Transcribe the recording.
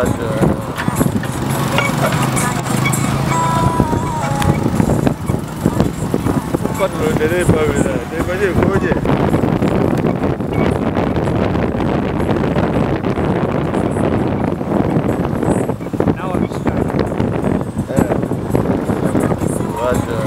брать Патруль, дерей, павиля, поди. пойди, ходи. Russia.